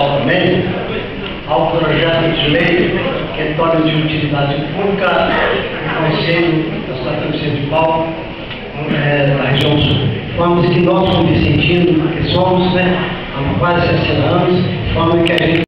social também, ao projeto de lei que é torna de utilidade pública o Conselho da cidade de Paulo, é, eh, da região sul. Falamos que nós, como Vicentino, que somos, né, há quase 60 anos, falamos que a gente